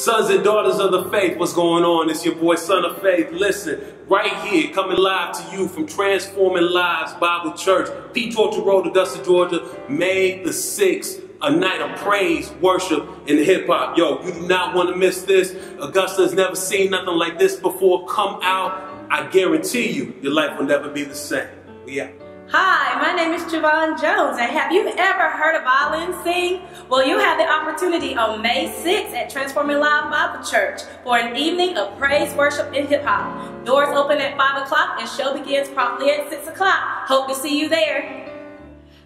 Sons and daughters of the faith, what's going on? It's your boy, Son of Faith. Listen, right here, coming live to you from Transforming Lives Bible Church, Peach Orchard Road, Augusta, Georgia, May the 6th. A night of praise, worship, and hip hop. Yo, you do not want to miss this. Augusta has never seen nothing like this before. Come out. I guarantee you, your life will never be the same. Out. Hi, my name is Javon Jones, and have you ever heard a violin sing? Well, you have the opportunity on May 6th at Transforming Live Bible Church for an evening of praise, worship, and hip hop. Doors open at 5 o'clock and show begins promptly at 6 o'clock. Hope to see you there.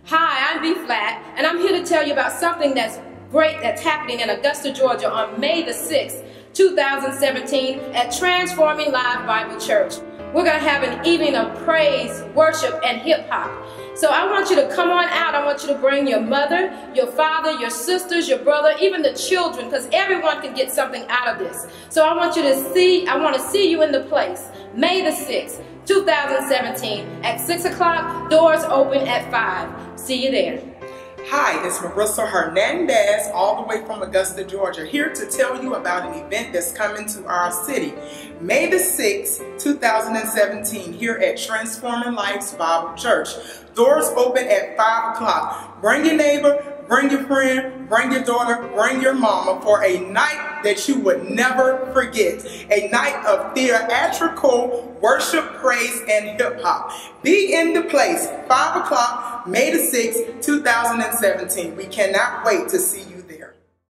Hi, I'm B Flat, and I'm here to tell you about something that's great that's happening in Augusta, Georgia on May the 6th, 2017 at Transforming Live Bible Church. We're going to have an evening of praise, worship, and hip hop. So I want you to come on out. I want you to bring your mother, your father, your sisters, your brother, even the children, because everyone can get something out of this. So I want you to see, I want to see you in the place. May the 6th, 2017 at 6 o'clock, doors open at 5. See you there. Hi, it's Marissa Hernandez, all the way from Augusta, Georgia, here to tell you about an event that's coming to our city. May the 6th, 2017, here at Transforming Lives Bible Church. Doors open at 5 o'clock. Bring your neighbor, bring your friend, bring your daughter, bring your mama for a night that you would never forget. A night of theatrical worship, praise, and hip hop. Be in the place, 5 o'clock, May the 6th, 2017. We cannot wait to see you